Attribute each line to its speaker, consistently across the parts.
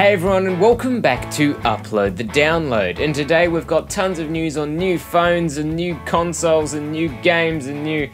Speaker 1: Hey everyone and welcome back to Upload the Download and today we've got tons of news on new phones and new consoles and new games and new...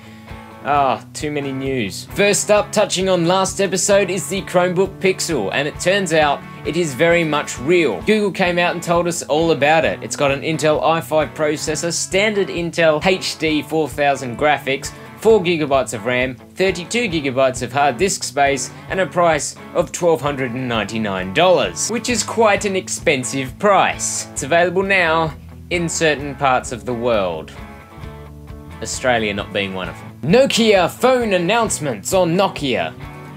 Speaker 1: Ah, oh, too many news. First up, touching on last episode is the Chromebook Pixel and it turns out it is very much real. Google came out and told us all about it. It's got an Intel i5 processor, standard Intel HD 4000 graphics, 4 gigabytes of RAM, 32 gigabytes of hard disk space, and a price of $1,299, which is quite an expensive price. It's available now in certain parts of the world. Australia not being one of them. Nokia phone announcements on Nokia.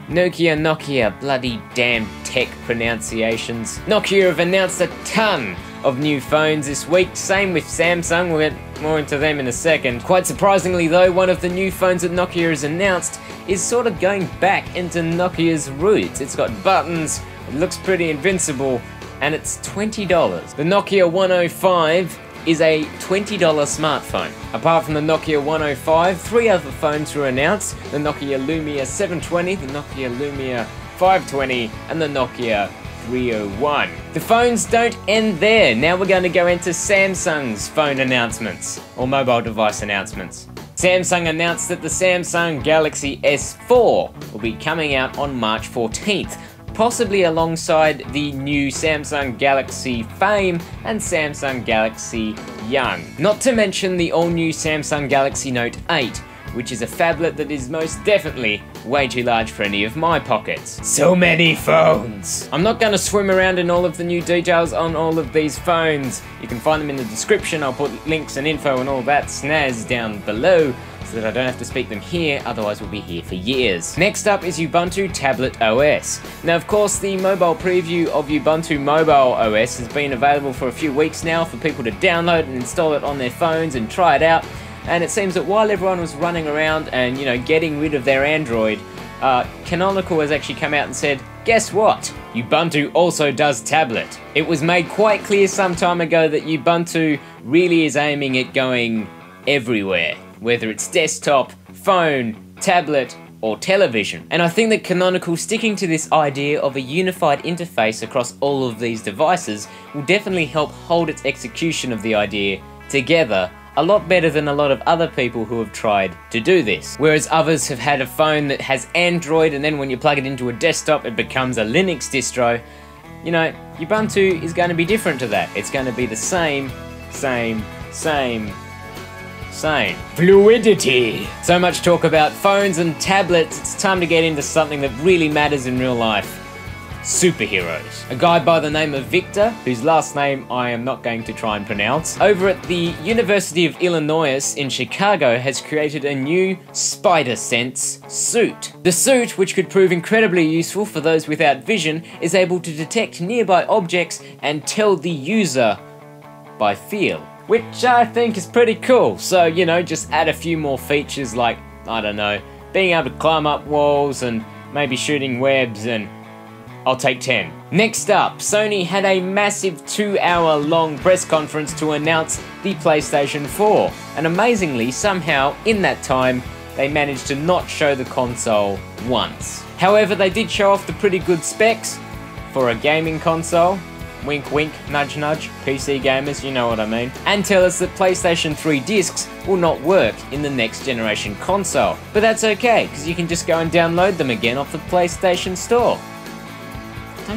Speaker 1: Nokia, Nokia, bloody damn tech pronunciations. Nokia have announced a ton of new phones this week. Same with Samsung, we'll get more into them in a second. Quite surprisingly though, one of the new phones that Nokia has announced is sort of going back into Nokia's roots. It's got buttons, it looks pretty invincible, and it's $20. The Nokia 105 is a $20 smartphone. Apart from the Nokia 105, three other phones were announced, the Nokia Lumia 720, the Nokia Lumia 520, and the Nokia 301. The phones don't end there. Now we're going to go into Samsung's phone announcements, or mobile device announcements. Samsung announced that the Samsung Galaxy S4 will be coming out on March 14th, possibly alongside the new Samsung Galaxy Fame and Samsung Galaxy Young. Not to mention the all-new Samsung Galaxy Note 8, which is a phablet that is most definitely way too large for any of my pockets. So many phones! I'm not going to swim around in all of the new details on all of these phones. You can find them in the description, I'll put links and info and all that snaz down below so that I don't have to speak them here, otherwise we'll be here for years. Next up is Ubuntu Tablet OS. Now of course the mobile preview of Ubuntu Mobile OS has been available for a few weeks now for people to download and install it on their phones and try it out and it seems that while everyone was running around and, you know, getting rid of their Android, uh, Canonical has actually come out and said, guess what? Ubuntu also does tablet. It was made quite clear some time ago that Ubuntu really is aiming at going everywhere, whether it's desktop, phone, tablet, or television. And I think that Canonical sticking to this idea of a unified interface across all of these devices will definitely help hold its execution of the idea together a lot better than a lot of other people who have tried to do this. Whereas others have had a phone that has Android and then when you plug it into a desktop it becomes a Linux distro, you know, Ubuntu is going to be different to that. It's going to be the same, same, same, same. Fluidity! So much talk about phones and tablets, it's time to get into something that really matters in real life superheroes. A guy by the name of Victor, whose last name I am not going to try and pronounce, over at the University of Illinois in Chicago has created a new Spider Sense suit. The suit, which could prove incredibly useful for those without vision, is able to detect nearby objects and tell the user by feel. Which I think is pretty cool, so you know, just add a few more features like, I don't know, being able to climb up walls and maybe shooting webs and I'll take 10. Next up, Sony had a massive two hour long press conference to announce the PlayStation 4. And amazingly, somehow, in that time, they managed to not show the console once. However, they did show off the pretty good specs for a gaming console. Wink wink, nudge nudge, PC gamers, you know what I mean. And tell us that PlayStation 3 discs will not work in the next generation console. But that's okay, because you can just go and download them again off the PlayStation Store.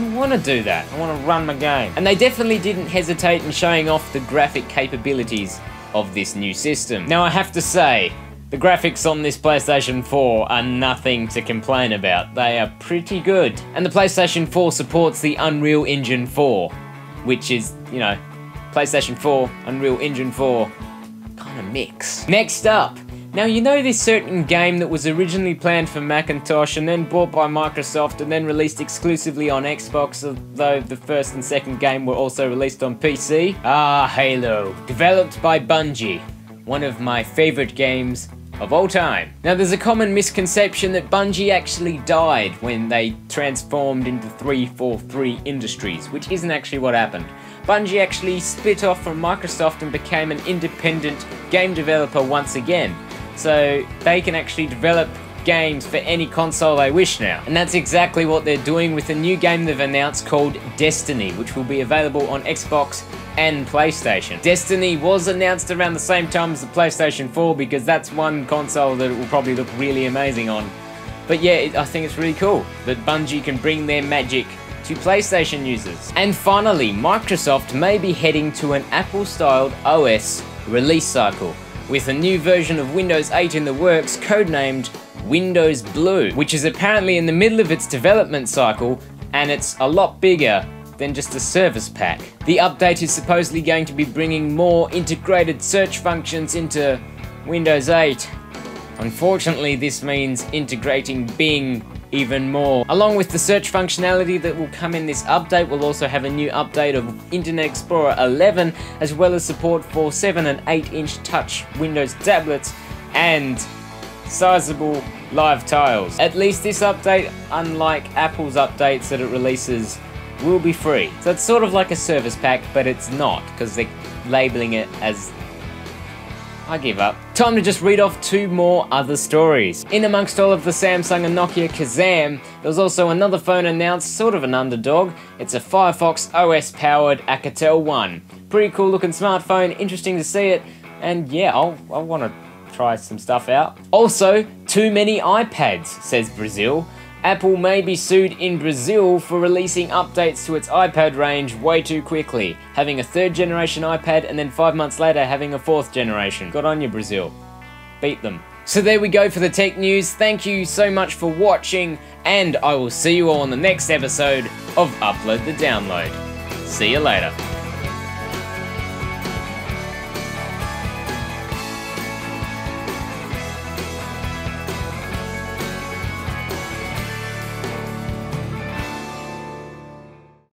Speaker 1: I want to do that. I want to run my game. And they definitely didn't hesitate in showing off the graphic capabilities of this new system. Now I have to say, the graphics on this PlayStation 4 are nothing to complain about. They are pretty good. And the PlayStation 4 supports the Unreal Engine 4, which is, you know, PlayStation 4, Unreal Engine 4, kind of mix. Next up, now you know this certain game that was originally planned for Macintosh and then bought by Microsoft and then released exclusively on Xbox, although the first and second game were also released on PC? Ah, Halo. Developed by Bungie. One of my favourite games of all time. Now there's a common misconception that Bungie actually died when they transformed into 343 Industries, which isn't actually what happened. Bungie actually split off from Microsoft and became an independent game developer once again so they can actually develop games for any console they wish now. And that's exactly what they're doing with a new game they've announced called Destiny, which will be available on Xbox and PlayStation. Destiny was announced around the same time as the PlayStation 4 because that's one console that it will probably look really amazing on. But yeah, it, I think it's really cool that Bungie can bring their magic to PlayStation users. And finally, Microsoft may be heading to an Apple-styled OS release cycle, with a new version of Windows 8 in the works codenamed Windows Blue, which is apparently in the middle of its development cycle, and it's a lot bigger than just a service pack. The update is supposedly going to be bringing more integrated search functions into Windows 8. Unfortunately, this means integrating Bing even more. Along with the search functionality that will come in this update, we'll also have a new update of Internet Explorer 11, as well as support for 7 and 8 inch touch Windows tablets and sizable live tiles. At least this update, unlike Apple's updates that it releases, will be free. So it's sort of like a service pack, but it's not, because they're labeling it as I give up. Time to just read off two more other stories. In amongst all of the Samsung and Nokia Kazam, there was also another phone announced, sort of an underdog. It's a Firefox OS powered Alcatel One. Pretty cool looking smartphone, interesting to see it, and yeah, I'll, I want to try some stuff out. Also, too many iPads, says Brazil. Apple may be sued in Brazil for releasing updates to its iPad range way too quickly, having a third generation iPad and then five months later having a fourth generation. Good on you, Brazil. Beat them. So there we go for the tech news. Thank you so much for watching, and I will see you all on the next episode of Upload the Download. See you later.